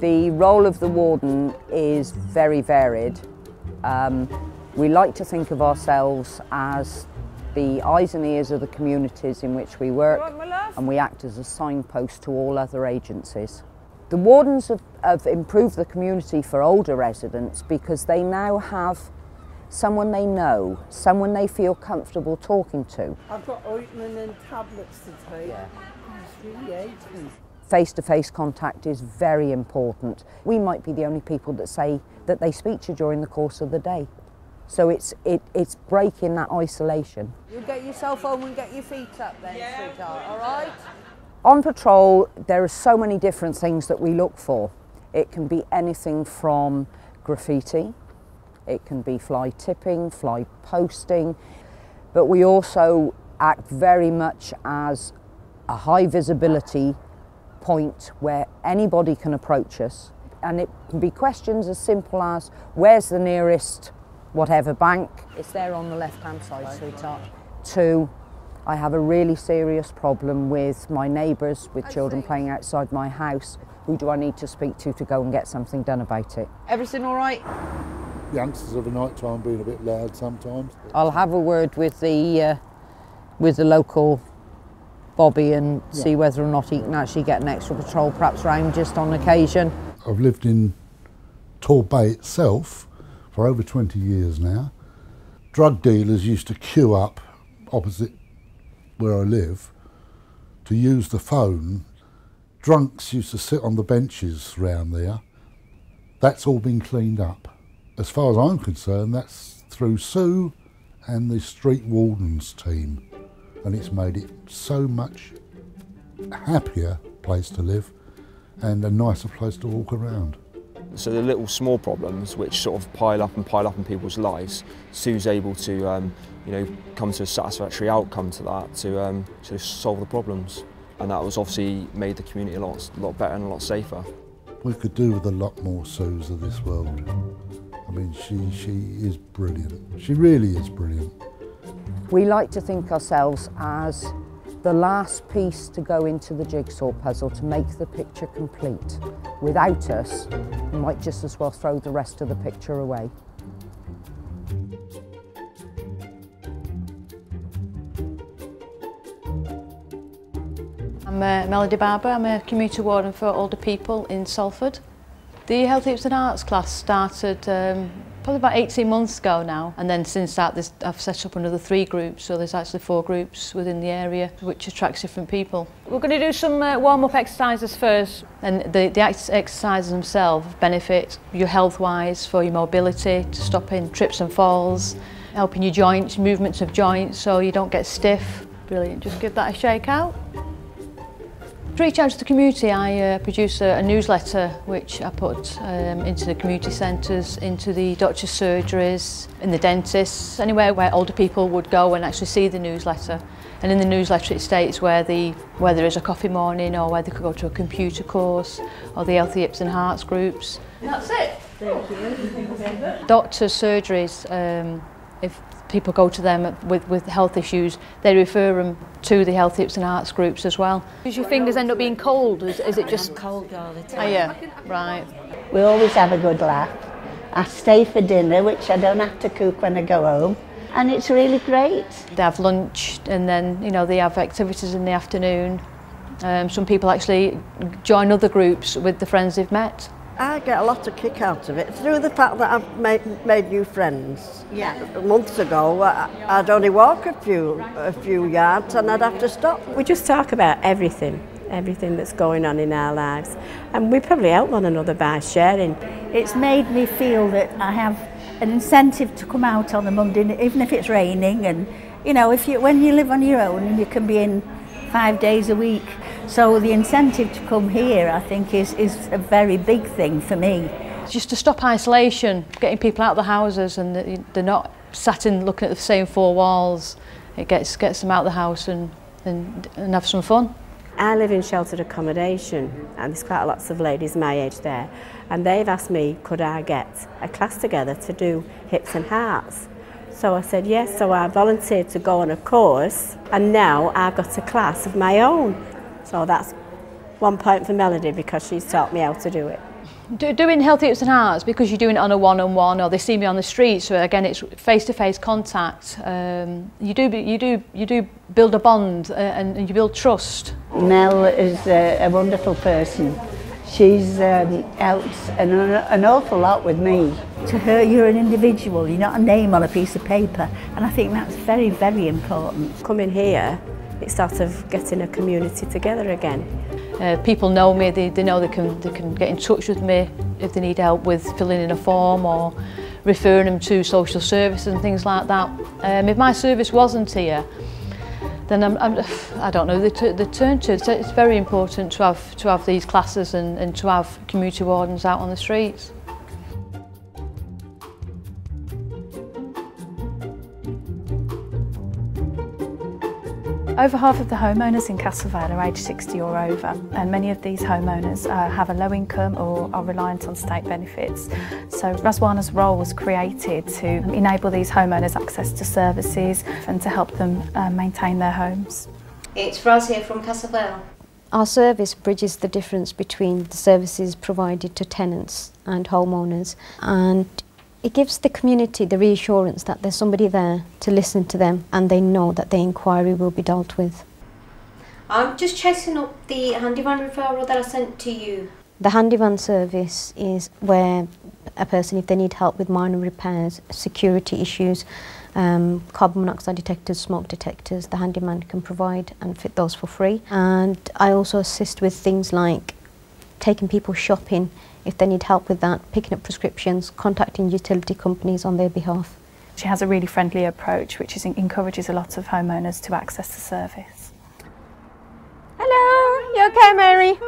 The role of the warden is very varied. Um, we like to think of ourselves as the eyes and ears of the communities in which we work and we act as a signpost to all other agencies. The wardens have, have improved the community for older residents because they now have someone they know, someone they feel comfortable talking to. I've got ointment and tablets to take. Yeah. Oh, it's really. Face-to-face contact is very important. We might be the only people that say that they speak to you during the course of the day. So it's, it, it's breaking that isolation. You get yourself home and get your feet up then, yeah. sweetheart, all right? On patrol, there are so many different things that we look for. It can be anything from graffiti, it can be fly tipping, fly posting, but we also act very much as a high visibility point where anybody can approach us. And it can be questions as simple as, where's the nearest whatever bank? It's there on the left-hand side, sweetheart. To, I have a really serious problem with my neighbours with children playing outside my house. Who do I need to speak to to go and get something done about it? Everything all right? The youngsters of the night time being a bit loud sometimes. I'll have a word with the uh, with the local Bobby and yeah. see whether or not he can actually get an extra patrol perhaps round just on occasion. I've lived in Torbay itself for over 20 years now. Drug dealers used to queue up opposite where I live to use the phone. Drunks used to sit on the benches round there. That's all been cleaned up. As far as I'm concerned, that's through Sue and the street wardens team and it's made it so much happier place to live and a nicer place to walk around. So the little small problems which sort of pile up and pile up in people's lives, Sue's able to um, you know, come to a satisfactory outcome to that, to, um, to solve the problems. And that was obviously made the community a lot, a lot better and a lot safer. We could do with a lot more Sues of this world. I mean, she, she is brilliant. She really is brilliant. We like to think ourselves as the last piece to go into the jigsaw puzzle to make the picture complete. Without us, you might just as well throw the rest of the picture away. I'm uh, Melody Barber, I'm a community warden for older people in Salford. The Healthy, Hips and Hearts class started um, probably about 18 months ago now and then since that there's, I've set up another three groups so there's actually four groups within the area which attracts different people. We're going to do some uh, warm-up exercises first. And the, the exercises themselves benefit you health-wise for your mobility, to stopping trips and falls, helping your joints, movements of joints so you don't get stiff. Brilliant, just give that a shake out. Reach out to the community, I uh, produce a, a newsletter which I put um, into the community centres, into the doctor's surgeries, in the dentists, anywhere where older people would go and actually see the newsletter. And in the newsletter it states where, the, where there is a coffee morning or where they could go to a computer course or the Healthy Hips and Hearts groups. That's it. Thank you. Doctors' surgeries, um, if people go to them with, with health issues, they refer them to the Healthy Hips and Hearts groups as well. Does your fingers end up being cold? Is, is it just cold all the time? Oh, yeah, right. We always have a good laugh. I stay for dinner, which I don't have to cook when I go home. And it's really great. They have lunch and then, you know, they have activities in the afternoon. Um, some people actually join other groups with the friends they've met. I get a lot of kick out of it through the fact that I've made, made new friends. Yeah. Months ago, I'd only walk a few, a few yards and I'd have to stop. We just talk about everything, everything that's going on in our lives. And we probably help one another by sharing. It's made me feel that I have an incentive to come out on a Monday, even if it's raining. And, you know, if you, when you live on your own and you can be in five days a week. So the incentive to come here, I think, is, is a very big thing for me. Just to stop isolation, getting people out of the houses and they're not sat in looking at the same four walls. It gets, gets them out of the house and, and, and have some fun. I live in sheltered accommodation and there's quite lots of ladies my age there and they've asked me could I get a class together to do hips and hearts. So I said yes, so I volunteered to go on a course and now I've got a class of my own. So that's one point for Melody because she's taught me how to do it. Do, doing Healthy Hips and Hearts, because you're doing it on a one-on-one or they see me on the street, so again it's face-to-face -face contact, um, you, do, you, do, you do build a bond uh, and, and you build trust. Mel is a, a wonderful person. She's um, helped an, an awful lot with me. To her, you're an individual, you're not a name on a piece of paper, and I think that's very, very important. Coming here, it's sort of getting a community together again. Uh, people know me, they, they know they can, they can get in touch with me if they need help with filling in a form or referring them to social services and things like that. Um, if my service wasn't here, then I'm, I'm, I don't know the, the turn to. It's, it's very important to have, to have these classes and, and to have community wardens out on the streets. Over half of the homeowners in Castle Vale are aged 60 or over and many of these homeowners uh, have a low income or are reliant on state benefits. So Raswana's role was created to enable these homeowners access to services and to help them uh, maintain their homes. It's Raz here from Castle Vale. Our service bridges the difference between the services provided to tenants and homeowners and it gives the community the reassurance that there's somebody there to listen to them and they know that the inquiry will be dealt with. I'm just chasing up the handyvan referral that I sent to you. The handyvan service is where a person, if they need help with minor repairs, security issues, um, carbon monoxide detectors, smoke detectors, the handyman can provide and fit those for free. And I also assist with things like taking people shopping if they need help with that, picking up prescriptions, contacting utility companies on their behalf. She has a really friendly approach which is, encourages a lot of homeowners to access the service. Hello, you okay Mary?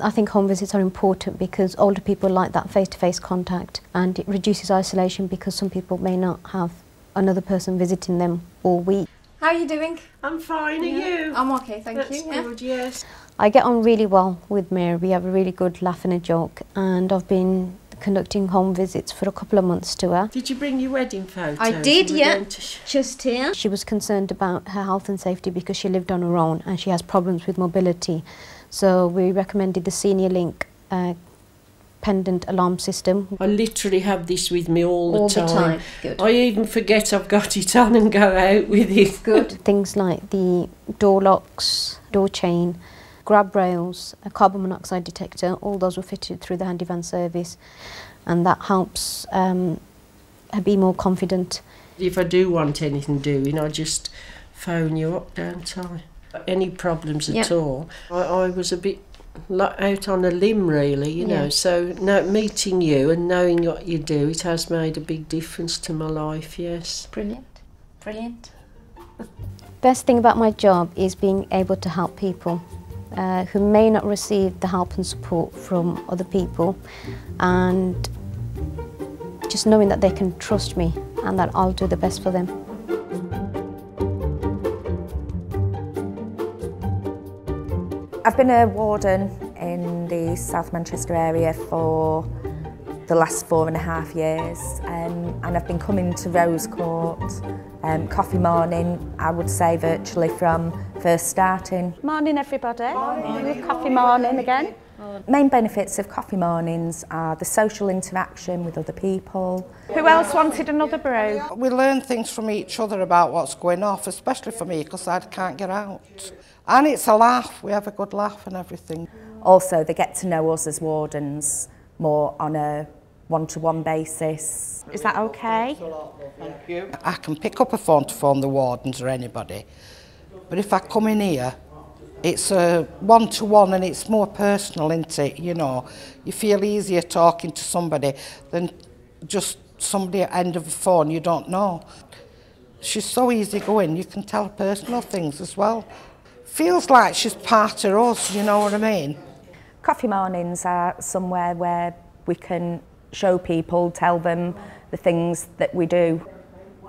I think home visits are important because older people like that face-to-face -face contact and it reduces isolation because some people may not have another person visiting them all week. How are you doing? I'm fine, yeah. are you? I'm okay, thank That's you. Good, yeah. yes. I get on really well with Mary. We have a really good laugh and a joke, and I've been conducting home visits for a couple of months to her. Did you bring your wedding photos? I did, yeah. Just here. She was concerned about her health and safety because she lived on her own and she has problems with mobility. So we recommended the Senior Link uh, pendant alarm system. I literally have this with me all the all time. The time. Good. I even forget I've got it on and go out with it. Good. Things like the door locks, door chain, grab rails, a carbon monoxide detector, all those were fitted through the handy van service and that helps um, be more confident. If I do want anything doing, I just phone you up, don't I? Any problems at all. I, I was a bit out on a limb really, you know, so now meeting you and knowing what you do, it has made a big difference to my life, yes. Brilliant, brilliant. Best thing about my job is being able to help people uh, who may not receive the help and support from other people and just knowing that they can trust me and that I'll do the best for them. I've been a warden in the South Manchester area for the last four and a half years um, and I've been coming to Rose Court um, coffee morning I would say virtually from first starting. Morning everybody, morning. coffee morning again. Main benefits of coffee mornings are the social interaction with other people. Who else wanted another brew? We learn things from each other about what's going off, especially for me because I can't get out. And it's a laugh, we have a good laugh and everything. Also, they get to know us as wardens more on a one-to-one -one basis. Is that okay? Thank you. I can pick up a phone to phone the wardens or anybody, but if I come in here, it's a one-to-one -one and it's more personal, isn't it? You know, you feel easier talking to somebody than just somebody at the end of the phone you don't know. She's so easy going, you can tell her personal things as well feels like she's part of us, you know what I mean? Coffee mornings are somewhere where we can show people, tell them the things that we do.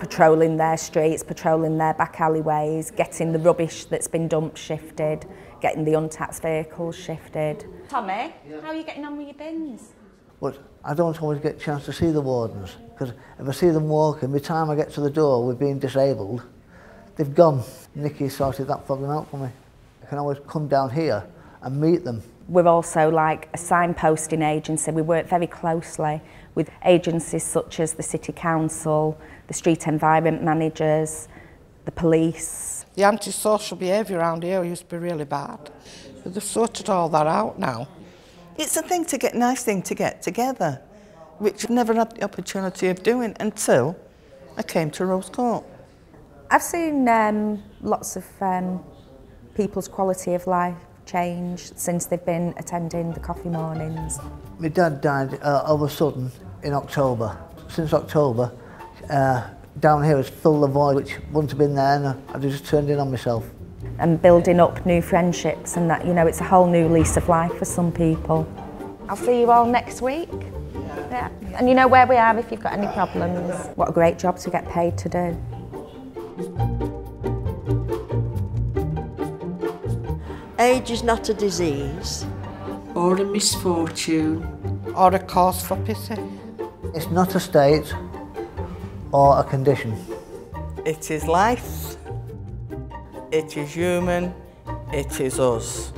Patrolling their streets, patrolling their back alleyways, getting the rubbish that's been dumped shifted, getting the untaxed vehicles shifted. Tommy, how are you getting on with your bins? But I don't always get a chance to see the wardens because if I see them walking, by the time I get to the door with being disabled, they've gone. Nikki sorted that problem out for me. I can always come down here and meet them. We're also like a signposting agency. We work very closely with agencies such as the City Council, the street environment managers, the police. The antisocial behaviour around here used to be really bad. But they've sorted all that out now. It's a thing to get, nice thing to get together, which I've never had the opportunity of doing until I came to Rose Court. I've seen um, lots of um, people's quality of life change since they've been attending the coffee mornings. My dad died uh, all of a sudden in October. Since October, uh, down here is filled the void which wouldn't have been there and I just turned in on myself. And building up new friendships and that, you know, it's a whole new lease of life for some people. I'll see you all next week. Yeah. And you know where we are if you've got any problems. What a great job to get paid to do. Age is not a disease. Or a misfortune. Or a cause for pity. It's not a state or a condition. It is life, it is human, it is us.